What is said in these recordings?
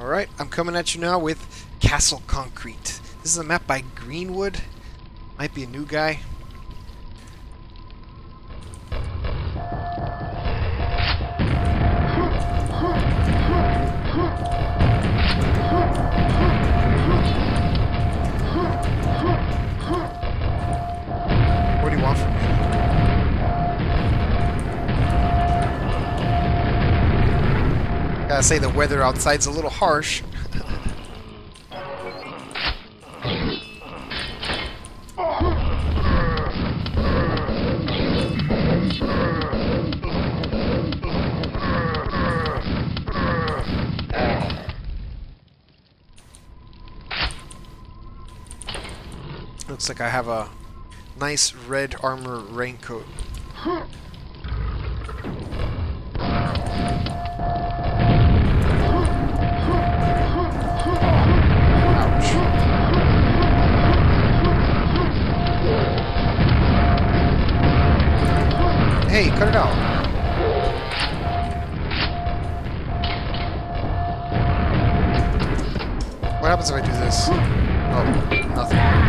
Alright, I'm coming at you now with Castle Concrete. This is a map by Greenwood. Might be a new guy. Say the weather outside's a little harsh. Looks like I have a nice red armor raincoat. What happens if I do this? Oh, nothing.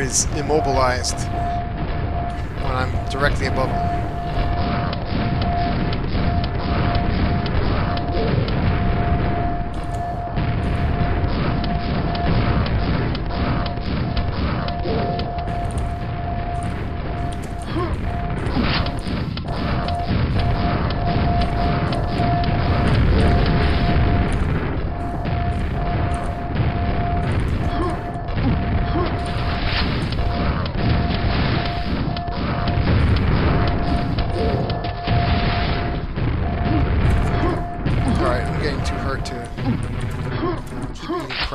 Is immobilized when I'm directly above him.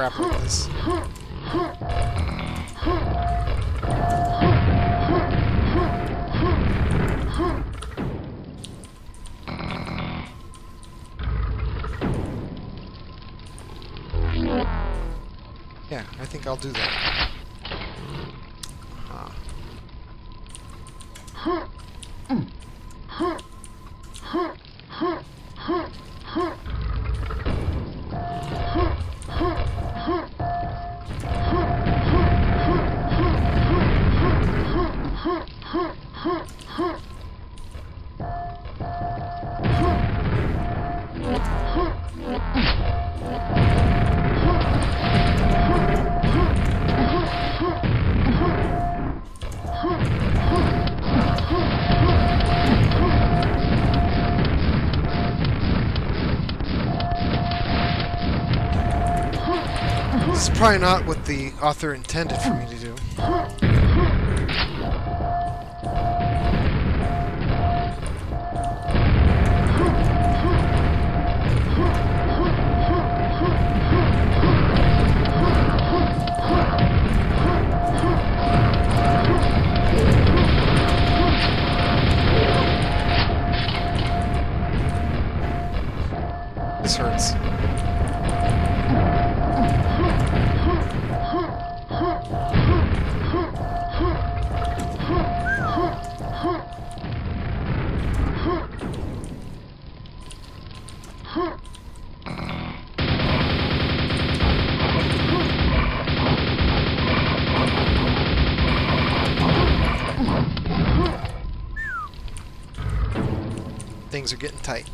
Crap like this. Yeah, I think I'll do that. Ah. Probably not what the author intended for me to do. Things are getting tight.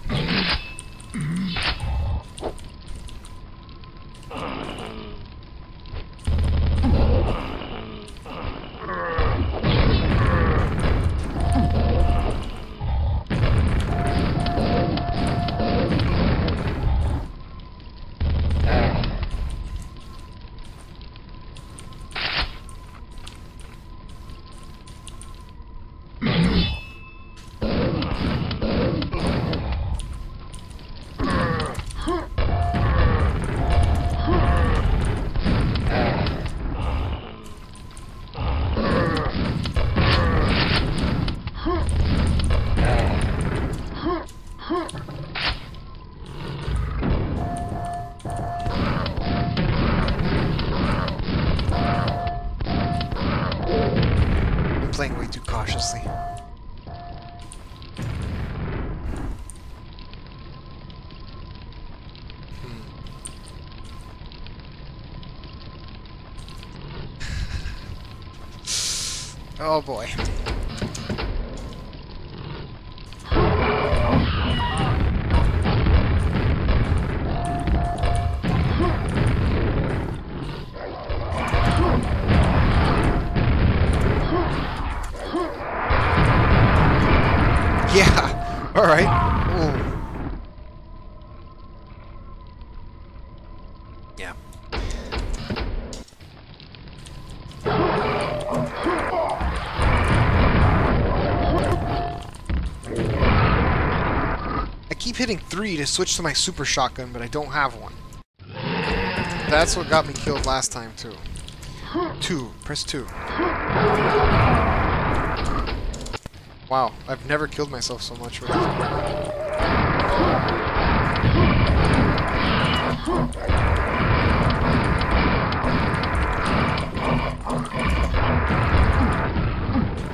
playing way too cautiously. Hmm. oh boy. Ooh. Yeah. I keep hitting three to switch to my super shotgun, but I don't have one. That's what got me killed last time too. Two. Press two. Wow, I've never killed myself so much.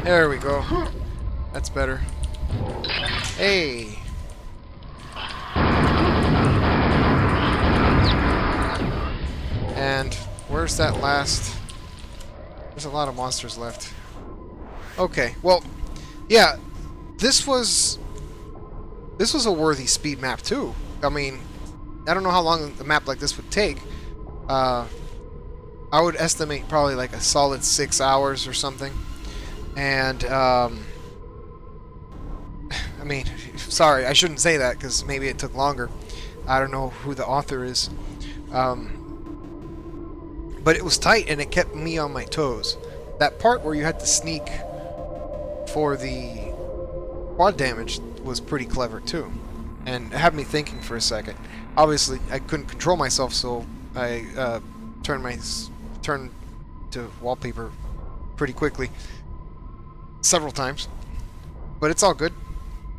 There we go. That's better. Hey! And where's that last? There's a lot of monsters left. Okay, well, yeah, this was this was a worthy speed map too. I mean, I don't know how long a map like this would take. Uh, I would estimate probably like a solid six hours or something. And um, I mean, sorry, I shouldn't say that because maybe it took longer. I don't know who the author is. Um, but it was tight and it kept me on my toes. That part where you had to sneak for the quad damage was pretty clever too. And it had me thinking for a second. Obviously, I couldn't control myself, so I uh, turned my turned to wallpaper pretty quickly, several times. But it's all good.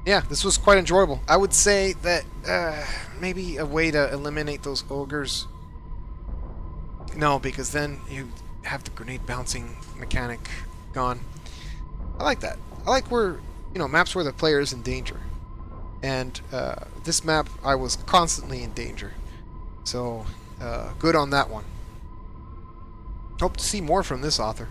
Yeah, this was quite enjoyable. I would say that uh, maybe a way to eliminate those ogres. No, because then you have the grenade bouncing mechanic gone. I like that. I like where you know maps where the player is in danger, and uh, this map I was constantly in danger. So uh, good on that one. Hope to see more from this author.